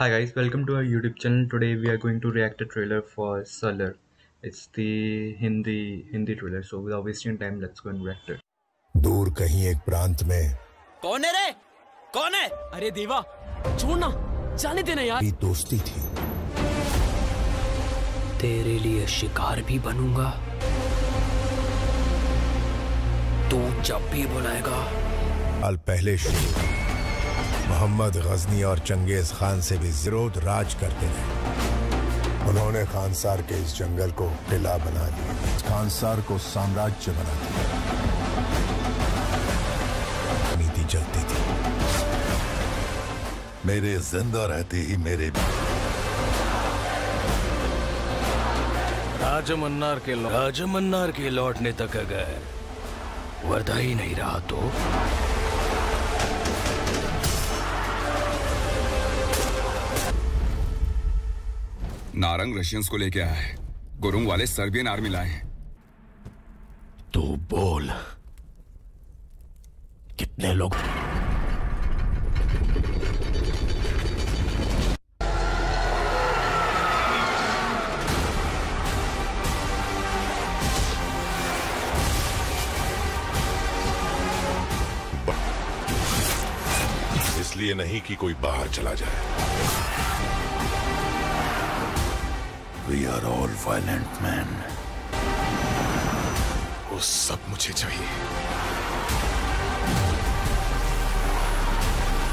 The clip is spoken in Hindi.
Hi guys, welcome to our YouTube channel. Today we are going to react a trailer for Salar. It's the Hindi Hindi trailer. So without wasting time, let's go and react it. दूर कहीं एक प्रांत में कौन है रे कौन है अरे देवा छोड़ना जाने देना यार भी दोस्ती थी तेरे लिए शिकार भी बनूँगा तू जब भी बुलाएगा साल पहले शुरू मोहम्मद गजनी और चंगेज खान से भी विरोध राज करते रहे उन्होंने खानसार के इस जंगल को किला बना दिया। खानसार को साम्राज्य बना दिया। नीति चलती थी। मेरे ज़िंदा रहते ही मेरे राजमन्नार के राजमन्नार के लौटने तक अगर वर्धा ही नहीं रहा तो? नारंग रशियंस को लेके आया है। गुरुंग वाले सर्बियन आर्मी लाए हैं। तू बोल। कितने लोग? इसलिए नहीं कि कोई बाहर चला जाए। We are all violent men. वो सब मुझे चाहिए